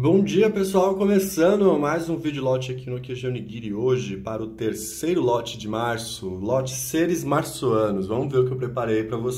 Bom dia pessoal, começando mais um vídeo lote aqui no Queijo Onigiri hoje para o terceiro lote de março, lote seres marçoanos. Vamos ver o que eu preparei para vocês.